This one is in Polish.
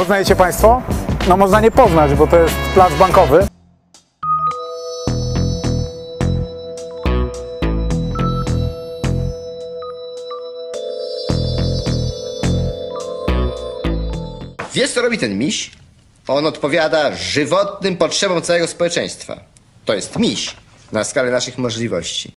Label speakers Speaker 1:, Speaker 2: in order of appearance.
Speaker 1: Poznajecie Państwo? No można nie poznać, bo to jest plac bankowy.
Speaker 2: Wiesz, co robi ten miś? On odpowiada żywotnym potrzebom całego społeczeństwa. To jest miś na skalę naszych możliwości.